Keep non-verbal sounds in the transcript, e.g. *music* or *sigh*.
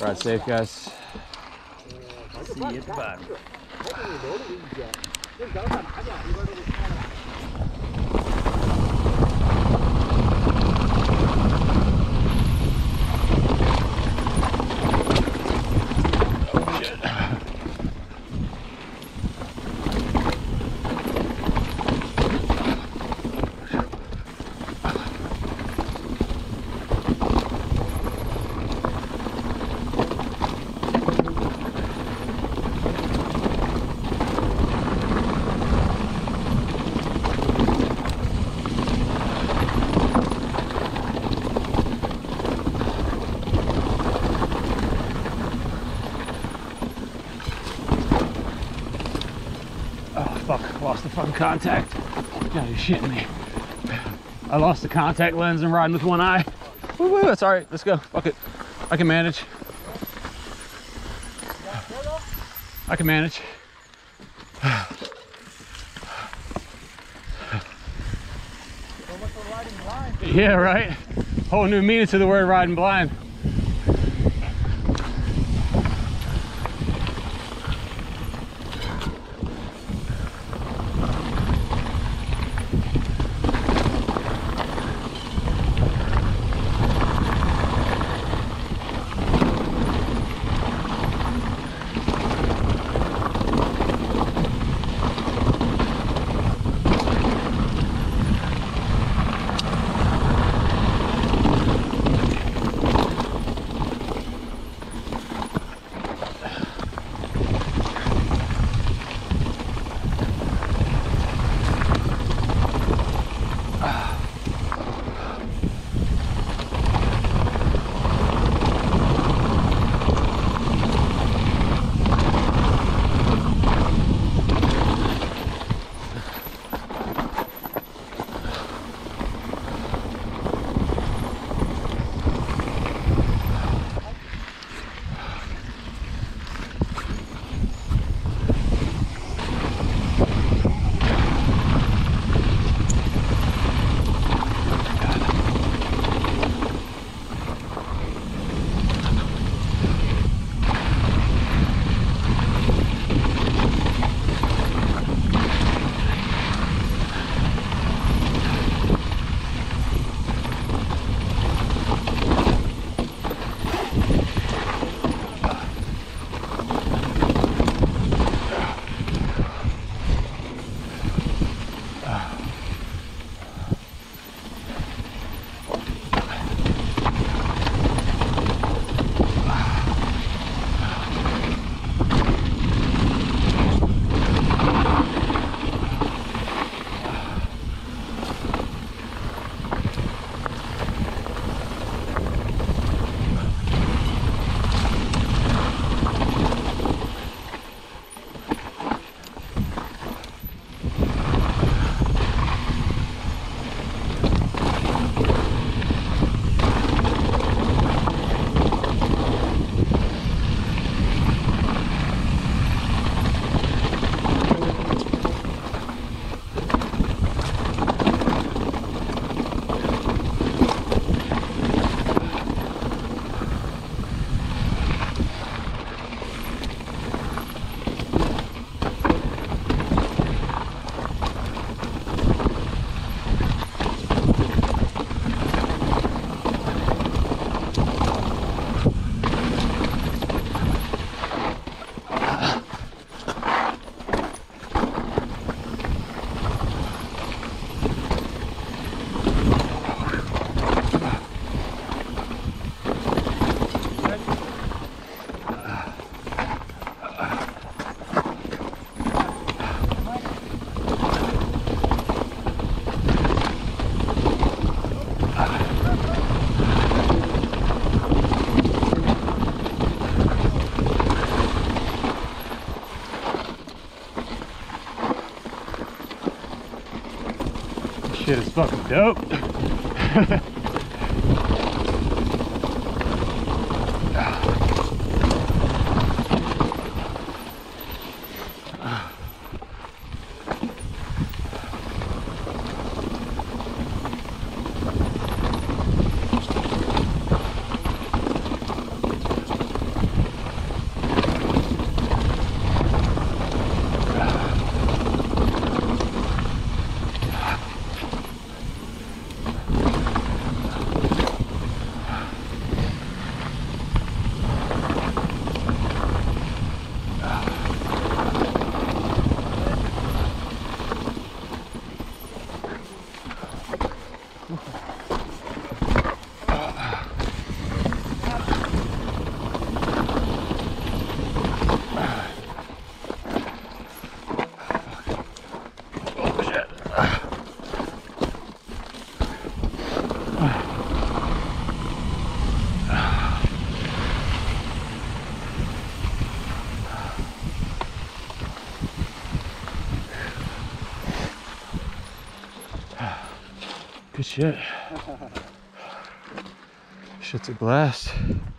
Ride safe, guys. See you at the bottom. Lost the fucking contact. God, you're shitting me. I lost the contact lens and riding with one eye. Woo woo, that's all right. Let's go. Fuck it. I can manage. I can manage. *sighs* Yeah, right. Whole new meaning to the word riding blind. Shit is fucking dope. *laughs* shit. *laughs* Shit's a blast. Yeah, high five.